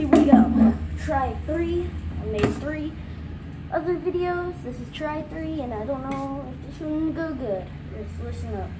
here we go. Try three. I made three other videos. This is try three, and I don't know if this one will go good. Let's listen up.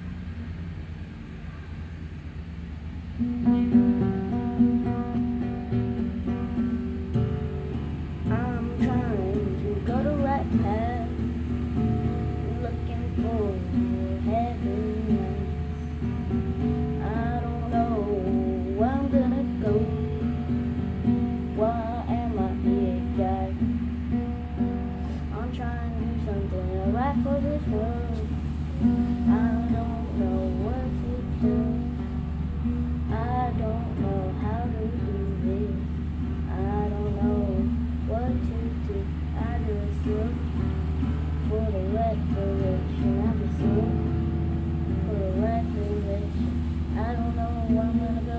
For this world. I don't know what to do. I don't know how to do this. I don't know what to do. I just look for the right direction. I just look for the right direction. I don't know where I'm gonna go.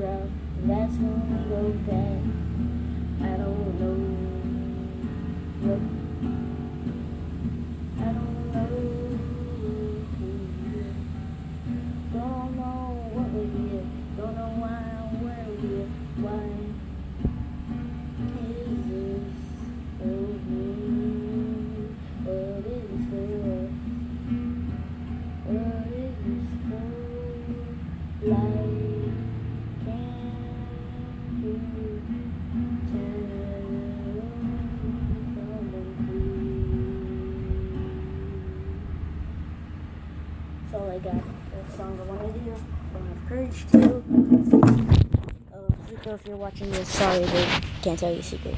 We and that's when we go back. I don't know what. I don't know. Don't know what we're here. Don't know why where we're here. Why is this so weird? What is for? What is for? Like, got. The song I want to do. I don't have courage to. Oh, uh, Zico, if you're watching this, sorry, but can't tell you a secret.